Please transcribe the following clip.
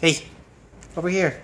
Hey, over here.